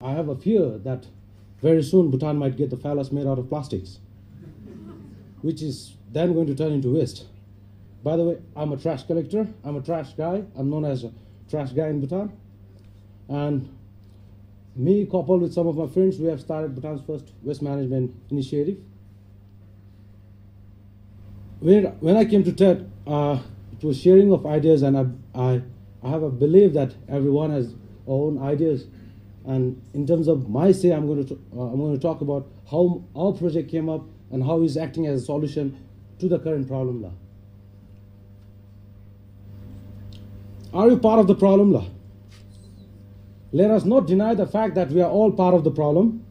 I have a fear that very soon Bhutan might get the phallus made out of plastics, which is then going to turn into waste. By the way, I'm a trash collector. I'm a trash guy. I'm known as a trash guy in Bhutan. And me, coupled with some of my friends, we have started Bhutan's first waste management initiative. When, when I came to TED, uh, it was sharing of ideas, and I, I, I have a belief that everyone has own ideas. And in terms of my say, I'm going to, uh, I'm going to talk about how our project came up and how it's acting as a solution to the current problem. Lah. Are you part of the problem? Lah? Let us not deny the fact that we are all part of the problem,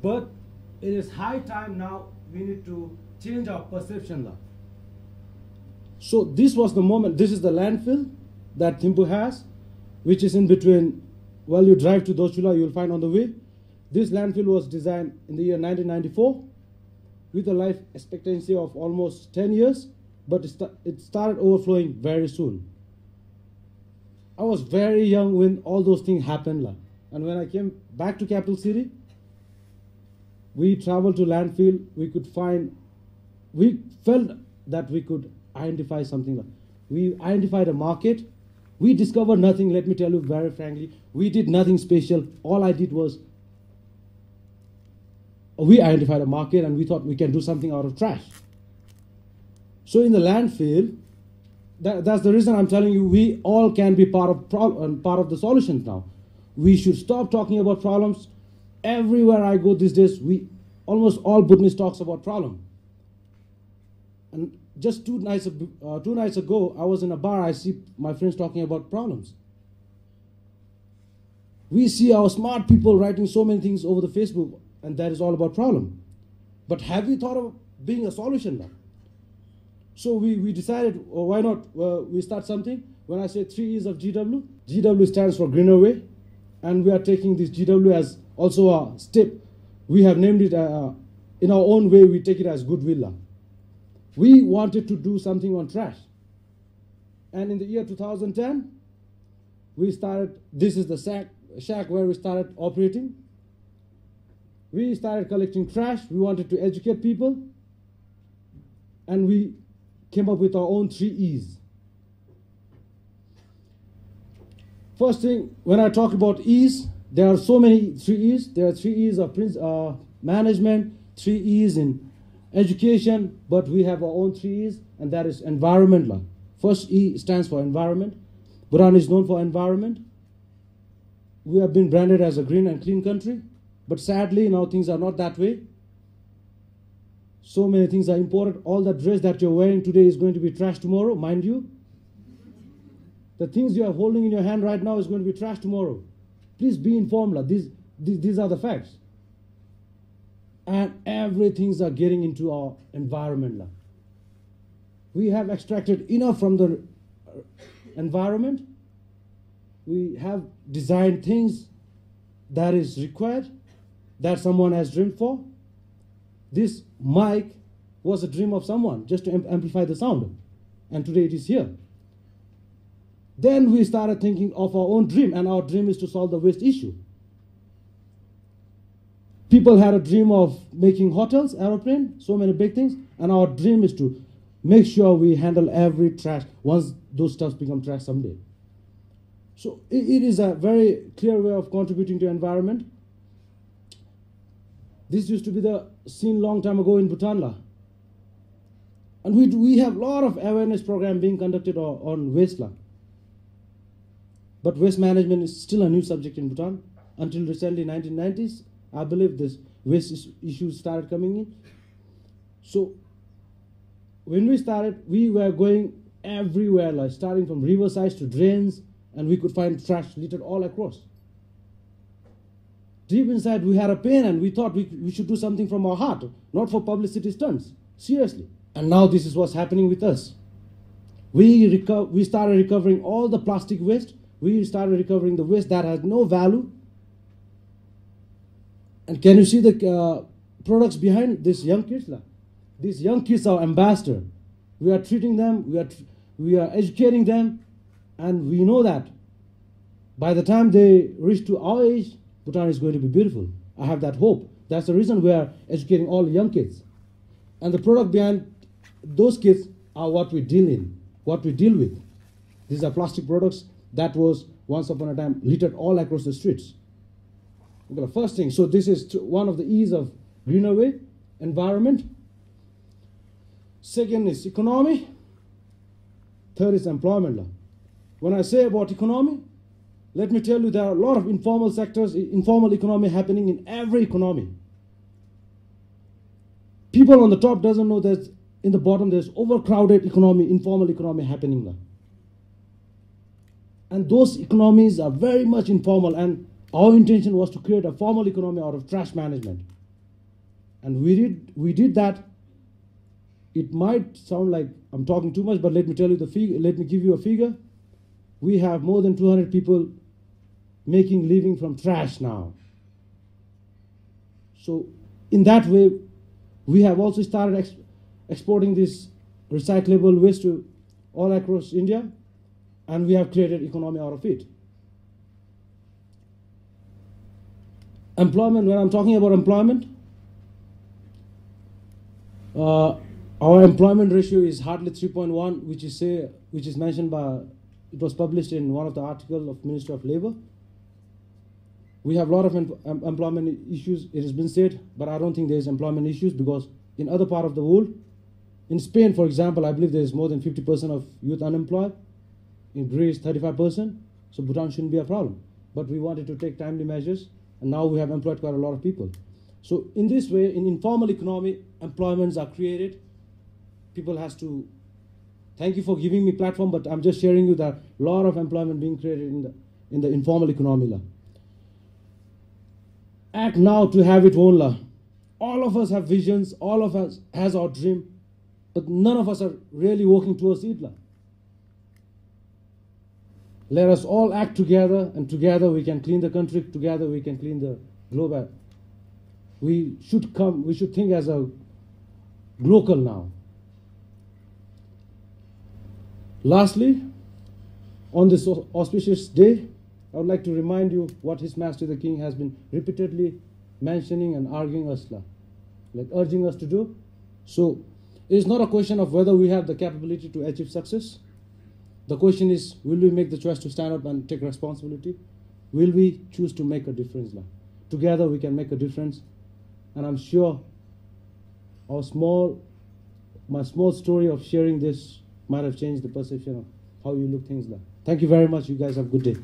but it is high time now we need to change our perception. Lah. So this was the moment, this is the landfill that Thimphu has, which is in between, well, you drive to Dochula, you'll find on the way. This landfill was designed in the year 1994 with a life expectancy of almost 10 years, but it started overflowing very soon. I was very young when all those things happened. And when I came back to capital city, we traveled to landfill. We could find, we felt that we could identify something. We identified a market. We discovered nothing, let me tell you very frankly. We did nothing special. All I did was we identified a market and we thought we can do something out of trash. So in the landfill, that, that's the reason I'm telling you we all can be part of problem, part of the solutions now. We should stop talking about problems. Everywhere I go these days, we almost all Bhutanese talks about problem. And just two nights, uh, two nights ago, I was in a bar. I see my friends talking about problems. We see our smart people writing so many things over the Facebook, and that is all about problem. But have you thought of being a solution now? So we, we decided, well, why not uh, we start something? When I say three E's of GW, GW stands for Greener Way, and we are taking this GW as also a step. We have named it uh, in our own way. We take it as goodwill. We wanted to do something on trash, and in the year 2010, we started. This is the shack, shack where we started operating. We started collecting trash. We wanted to educate people, and we came up with our own three E's. First thing, when I talk about E's, there are so many three E's. There are three E's of uh, management, three E's in education, but we have our own three E's, and that is environmental. First E stands for environment. Bhutan is known for environment. We have been branded as a green and clean country, but sadly now things are not that way. So many things are imported. All the dress that you're wearing today is going to be trash tomorrow, mind you. The things you are holding in your hand right now is going to be trash tomorrow. Please be informed. These, these, these are the facts. And everything's are getting into our environment. We have extracted enough from the environment. We have designed things that is required, that someone has dreamed for. This mic was a dream of someone just to amplify the sound. And today it is here. Then we started thinking of our own dream, and our dream is to solve the waste issue. People had a dream of making hotels, aeroplane, so many big things, and our dream is to make sure we handle every trash once those stuffs become trash someday. So it, it is a very clear way of contributing to environment. This used to be the scene long time ago in Bhutanla. And we, we have a lot of awareness program being conducted on, on waste. But waste management is still a new subject in Bhutan. Until recently, 1990s, I believe this waste issues started coming in. So when we started, we were going everywhere, like starting from riversides to drains, and we could find trash littered all across deep inside we had a pain and we thought we, we should do something from our heart, not for publicity stunts. Seriously. And now this is what's happening with us. We, reco- we started recovering all the plastic waste. We started recovering the waste that has no value. And can you see the uh, products behind these young kids? These young kids are ambassador. We are treating them, we are, we are educating them, and we know that by the time they reach to our age, Bhutan is going to be beautiful. I have that hope. That's the reason we are educating all young kids. And the product behind those kids are what we deal in, what we deal with. These are plastic products that was once upon a time littered all across the streets. Okay, the first thing, so this is one of the E's of Greener Way, environment. Second is economy. Third is employment law. When I say about economy, let me tell you there are a lot of informal sectors, informal economy happening in every economy. People on the top doesn't know that in the bottom there's overcrowded economy, informal economy happening there. And those economies are very much informal and our intention was to create a formal economy out of trash management. And we did, we did that. It might sound like I'm talking too much, but let me tell you the figure, let me give you a figure. We have more than 200 people making living from trash now. So in that way, we have also started ex exporting this recyclable waste to all across India, and we have created economy out of it. Employment, when I'm talking about employment, uh, our employment ratio is hardly 3.1, which is say, which is mentioned by, it was published in one of the articles of Ministry of Labor. We have a lot of em employment issues, it has been said, but I don't think there's employment issues because in other part of the world, in Spain, for example, I believe there's more than 50% of youth unemployed. In Greece, 35%. So Bhutan shouldn't be a problem. But we wanted to take timely measures, and now we have employed quite a lot of people. So in this way, in informal economy, employments are created. People has to, thank you for giving me platform, but I'm just sharing you that a lot of employment being created in the, in the informal economy. Act now to have it own. La. All of us have visions, all of us has our dream, but none of us are really working towards it. La. Let us all act together, and together we can clean the country, together we can clean the globe we should come, we should think as a local now. Lastly, on this auspicious day, I would like to remind you what His Majesty the King has been repeatedly mentioning and arguing us, like urging us to do. So it is not a question of whether we have the capability to achieve success. The question is, will we make the choice to stand up and take responsibility? Will we choose to make a difference? Together we can make a difference and I'm sure our small, my small story of sharing this might have changed the perception of how you look things like. Thank you very much. You guys have a good day.